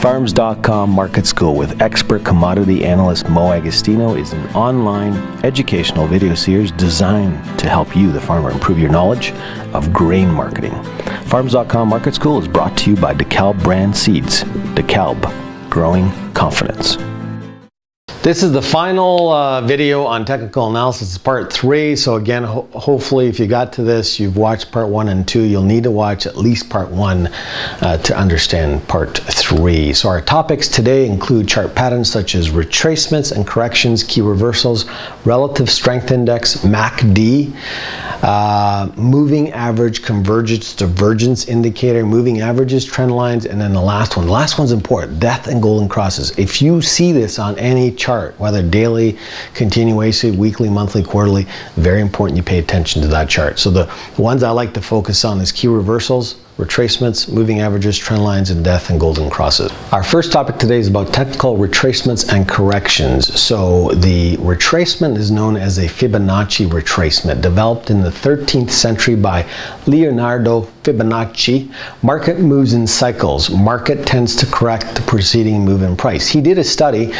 Farms.com Market School with expert commodity analyst Moe Agostino is an online educational video series designed to help you, the farmer, improve your knowledge of grain marketing. Farms.com Market School is brought to you by DeKalb Brand Seeds. DeKalb, growing confidence. This is the final uh, video on technical analysis, part three. So again, ho hopefully if you got to this, you've watched part one and two, you'll need to watch at least part one uh, to understand part three. So our topics today include chart patterns such as retracements and corrections, key reversals, relative strength index, MACD, uh, moving average convergence divergence indicator, moving averages, trend lines, and then the last one. The last one's important, death and golden crosses. If you see this on any chart, whether daily, continuation, weekly, monthly, quarterly, very important you pay attention to that chart. So the ones I like to focus on is key reversals, retracements, moving averages, trend lines, and death and golden crosses. Our first topic today is about technical retracements and corrections. So the retracement is known as a Fibonacci retracement, developed in the 13th century by Leonardo Fibonacci. Market moves in cycles. Market tends to correct the preceding move in price. He did a study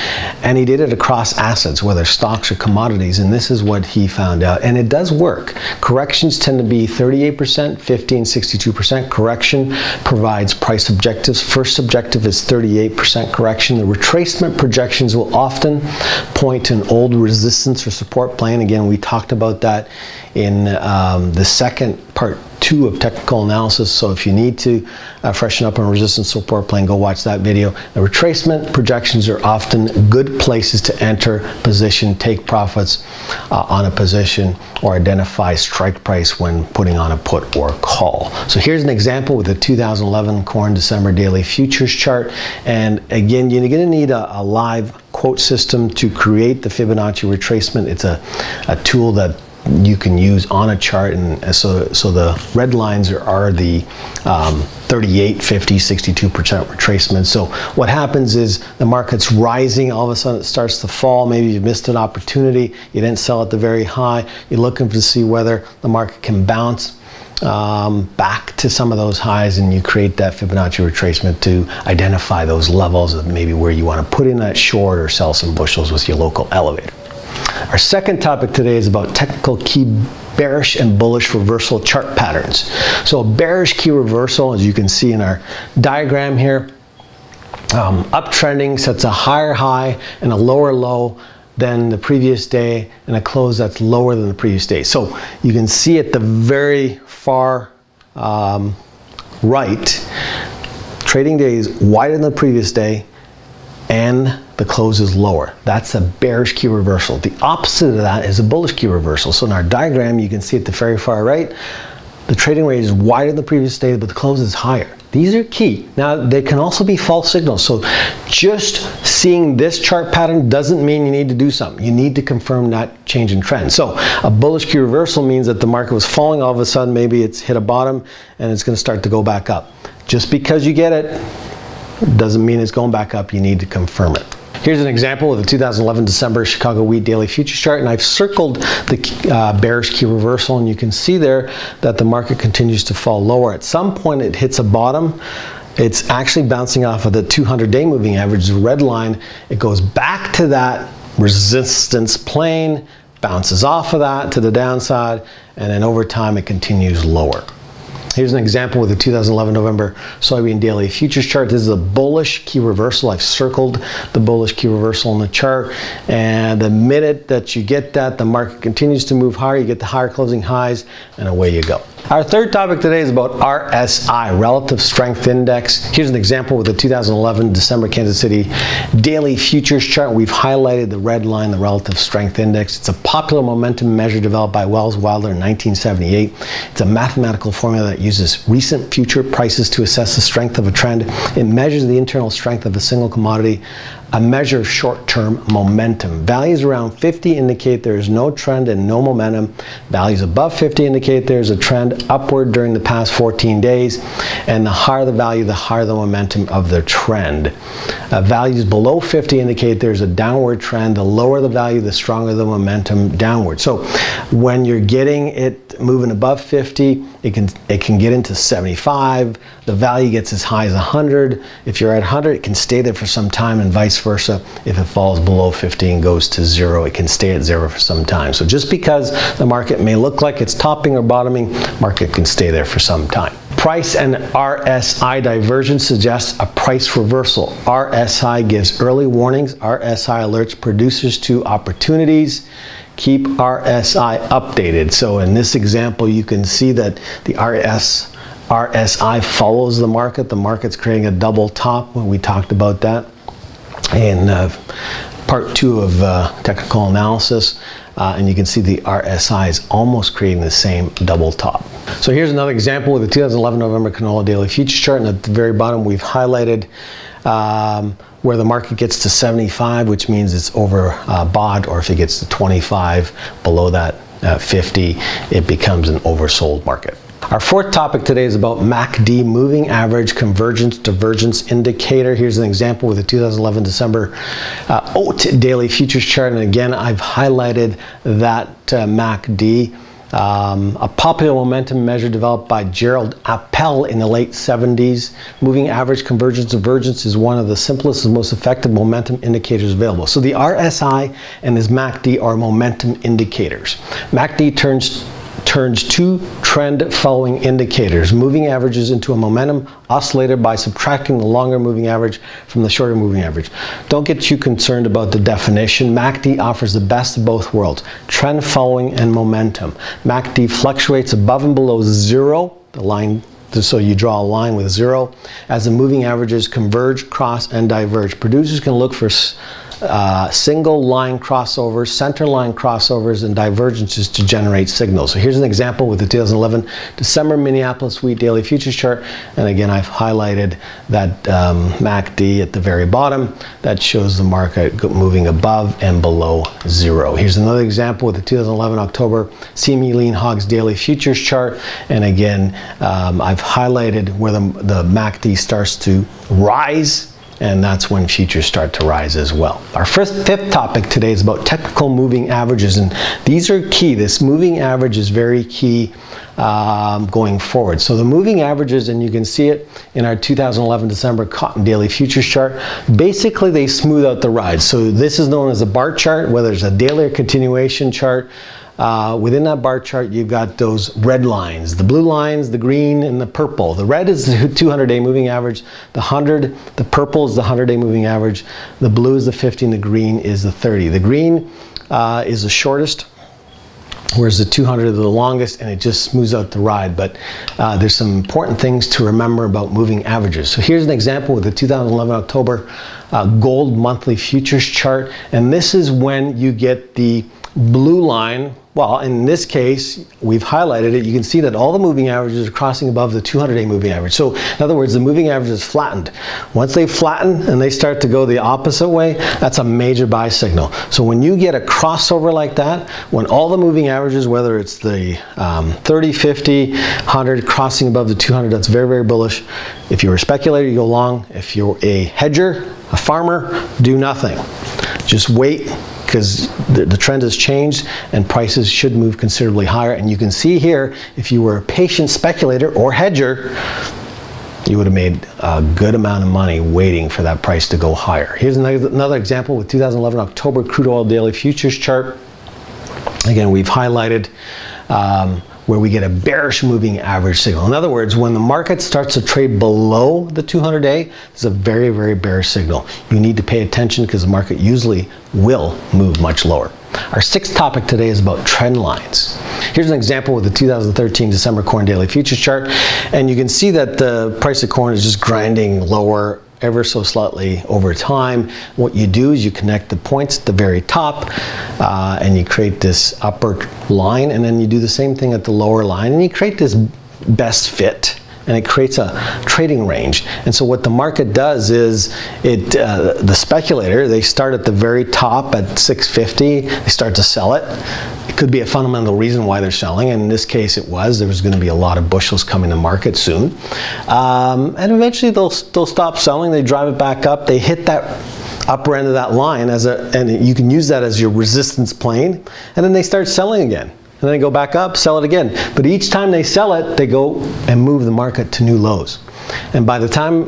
and he did it across assets, whether stocks or commodities, and this is what he found out. And it does work. Corrections tend to be 38%, 15, 62% correction provides price objectives. First objective is 38% correction. The retracement projections will often point to an old resistance or support plane. Again, we talked about that in um, the second part two of technical analysis. So if you need to uh, freshen up on resistance support plane, go watch that video. The retracement projections are often good places to enter position, take profits uh, on a position, or identify strike price when putting on a put or call. So here's an example with the 2011 corn December daily futures chart. And again, you're going to need a, a live quote system to create the Fibonacci retracement. It's a, a tool that you can use on a chart and so so the red lines are, are the um, 38 50 62 percent retracement. So what happens is the market's rising all of a sudden it starts to fall. Maybe you missed an opportunity. You didn't sell at the very high. You're looking to see whether the market can bounce um, back to some of those highs and you create that Fibonacci retracement to identify those levels of maybe where you want to put in that short or sell some bushels with your local elevator. Our second topic today is about technical key bearish and bullish reversal chart patterns. So a bearish key reversal, as you can see in our diagram here, um, uptrending sets a higher high and a lower low than the previous day and a close that's lower than the previous day. So you can see at the very far um, right, trading days wider than the previous day and the close is lower. That's a bearish key reversal. The opposite of that is a bullish key reversal. So in our diagram, you can see at the very far right, the trading range is wider than the previous day, but the close is higher. These are key. Now, they can also be false signals. So just seeing this chart pattern doesn't mean you need to do something. You need to confirm that change in trend. So a bullish key reversal means that the market was falling all of a sudden, maybe it's hit a bottom and it's gonna start to go back up. Just because you get it doesn't mean it's going back up. You need to confirm it. Here's an example of the 2011 December Chicago Wheat Daily Futures chart, and I've circled the uh, bearish key reversal, and you can see there that the market continues to fall lower. At some point, it hits a bottom. It's actually bouncing off of the 200-day moving average, the red line. It goes back to that resistance plane, bounces off of that to the downside, and then over time, it continues lower. Here's an example with the 2011 November soybean daily futures chart. This is a bullish key reversal. I've circled the bullish key reversal in the chart. And the minute that you get that, the market continues to move higher. You get the higher closing highs and away you go. Our third topic today is about RSI, Relative Strength Index. Here's an example with the 2011 December Kansas City daily futures chart. We've highlighted the red line, the Relative Strength Index. It's a popular momentum measure developed by Welles Wilder in 1978. It's a mathematical formula that uses recent future prices to assess the strength of a trend. It measures the internal strength of a single commodity a measure of short-term momentum. Values around 50 indicate there is no trend and no momentum. Values above 50 indicate there's a trend upward during the past 14 days. And the higher the value, the higher the momentum of the trend. Uh, values below 50 indicate there's a downward trend. The lower the value, the stronger the momentum downward. So when you're getting it moving above 50, it can, it can get into 75. The value gets as high as 100. If you're at 100, it can stay there for some time and vice versa. If it falls below 50 and goes to zero, it can stay at zero for some time. So just because the market may look like it's topping or bottoming, market can stay there for some time. Price and RSI divergence suggests a price reversal. RSI gives early warnings. RSI alerts producers to opportunities keep RSI updated. So in this example, you can see that the RS, RSI follows the market. The market's creating a double top. When we talked about that in uh, part two of uh, technical analysis. Uh, and you can see the RSI is almost creating the same double top. So here's another example with the 2011 November canola daily futures chart. And at the very bottom, we've highlighted um, where the market gets to 75, which means it's over uh, bought, or if it gets to 25, below that uh, 50, it becomes an oversold market. Our fourth topic today is about MACD, Moving Average Convergence Divergence Indicator. Here's an example with the 2011 December uh, OAT Daily Futures Chart. And again, I've highlighted that uh, MACD. Um, a popular momentum measure developed by Gerald Appel in the late 70s. Moving average convergence divergence is one of the simplest and most effective momentum indicators available. So the RSI and this MACD are momentum indicators. MACD turns turns two trend following indicators, moving averages into a momentum oscillator by subtracting the longer moving average from the shorter moving average. Don't get too concerned about the definition. MACD offers the best of both worlds, trend following and momentum. MACD fluctuates above and below zero, the line so you draw a line with zero, as the moving averages converge, cross, and diverge. Producers can look for uh, signal line crossovers, center line crossovers, and divergences to generate signals. So here's an example with the 2011 December Minneapolis Wheat Daily Futures Chart. And again, I've highlighted that um, MACD at the very bottom. That shows the market moving above and below zero. Here's another example with the 2011 October CME Lean Hogs Daily Futures Chart. And again, um, I've highlighted where the, the MACD starts to rise and that's when futures start to rise as well. Our first, fifth topic today is about technical moving averages, and these are key. This moving average is very key um, going forward. So the moving averages, and you can see it in our 2011 December Cotton Daily Futures chart, basically they smooth out the ride. So this is known as a bar chart, whether it's a daily or continuation chart. Uh, within that bar chart, you've got those red lines, the blue lines, the green, and the purple. The red is the 200-day moving average. The 100, the purple is the 100-day moving average. The blue is the 50, and the green is the 30. The green uh, is the shortest, whereas the 200 is the longest, and it just smooths out the ride. But uh, there's some important things to remember about moving averages. So here's an example with the 2011 October uh, gold monthly futures chart, and this is when you get the blue line, well, in this case, we've highlighted it. You can see that all the moving averages are crossing above the 200-day moving average. So in other words, the moving average is flattened. Once they flatten and they start to go the opposite way, that's a major buy signal. So when you get a crossover like that, when all the moving averages, whether it's the um, 30, 50, 100 crossing above the 200, that's very, very bullish. If you're a speculator, you go long. If you're a hedger, a farmer, do nothing. Just wait because the, the, trend has changed and prices should move considerably higher. And you can see here, if you were a patient speculator or hedger, you would have made a good amount of money waiting for that price to go higher. Here's another, example with 2011 October crude oil daily futures chart. Again, we've highlighted um, where we get a bearish moving average signal. In other words, when the market starts to trade below the 200 day, it's a very, very bearish signal. You need to pay attention because the market usually will move much lower. Our sixth topic today is about trend lines. Here's an example with the 2013 December corn daily futures chart, and you can see that the price of corn is just grinding lower ever so slightly over time. What you do is you connect the points at the very top uh, and you create this upper line and then you do the same thing at the lower line and you create this best fit and it creates a trading range. And so what the market does is it uh, the speculator they start at the very top at 650, they start to sell it. It could be a fundamental reason why they're selling, and in this case it was. There was going to be a lot of bushels coming to market soon, um, and eventually they'll they'll stop selling. They drive it back up. They hit that upper end of that line as a, and you can use that as your resistance plane, and then they start selling again and then they go back up, sell it again. But each time they sell it, they go and move the market to new lows. And by the time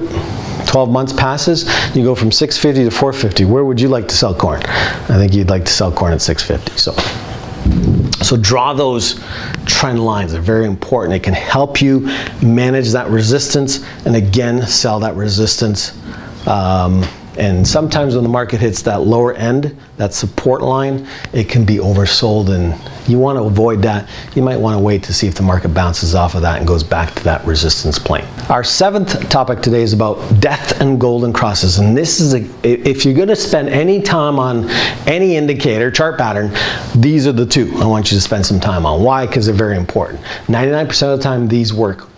12 months passes, you go from 650 to 450. Where would you like to sell corn? I think you'd like to sell corn at 650. So, so draw those trend lines. They're very important. They can help you manage that resistance and again sell that resistance. Um, and sometimes when the market hits that lower end, that support line, it can be oversold and you want to avoid that. You might want to wait to see if the market bounces off of that and goes back to that resistance plane. Our seventh topic today is about death and golden crosses. And this is, a, if you're going to spend any time on any indicator, chart pattern, these are the two I want you to spend some time on. Why? Because they're very important. 99% of the time, these work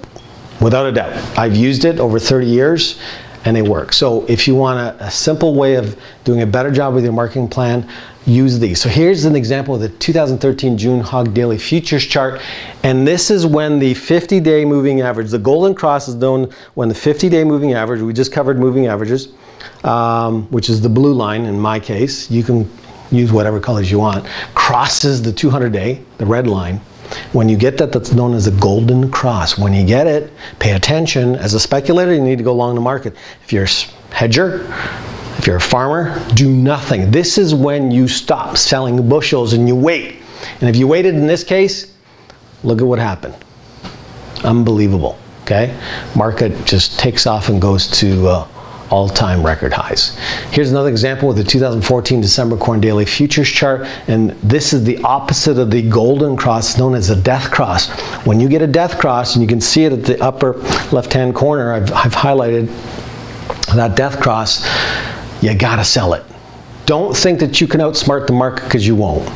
without a doubt. I've used it over 30 years and they work. So if you want a, a, simple way of doing a better job with your marketing plan, use these. So here's an example of the 2013 June Hog Daily Futures chart. And this is when the 50-day moving average, the golden cross is known when the 50-day moving average, we just covered moving averages, um, which is the blue line in my case. You can use whatever colors you want, crosses the 200-day, the red line. When you get that, that's known as a golden cross. When you get it, pay attention. As a speculator, you need to go along the market. If you're a hedger, if you're a farmer, do nothing. This is when you stop selling bushels and you wait. And if you waited in this case, look at what happened. Unbelievable. Okay? Market just takes off and goes to uh, all-time record highs. Here's another example with the 2014 December Corn Daily Futures chart, and this is the opposite of the golden cross known as a death cross. When you get a death cross, and you can see it at the upper left-hand corner, I've, I've highlighted that death cross, you gotta sell it. Don't think that you can outsmart the market because you won't.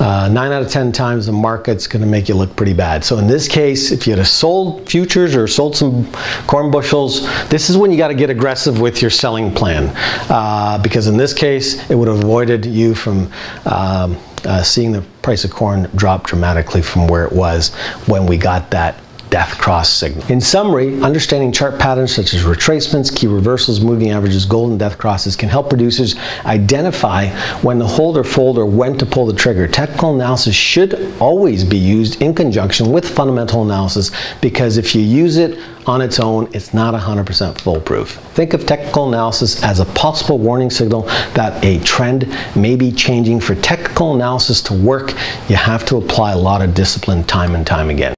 Uh, nine out of 10 times the market's going to make you look pretty bad. So in this case, if you had sold futures or sold some corn bushels, this is when you got to get aggressive with your selling plan. Uh, because in this case, it would have avoided you from um, uh, seeing the price of corn drop dramatically from where it was when we got that death cross signal. In summary, understanding chart patterns such as retracements, key reversals, moving averages, golden death crosses can help producers identify when to hold or fold or when to pull the trigger. Technical analysis should always be used in conjunction with fundamental analysis because if you use it on its own, it's not 100% foolproof. Think of technical analysis as a possible warning signal that a trend may be changing. For technical analysis to work, you have to apply a lot of discipline time and time again.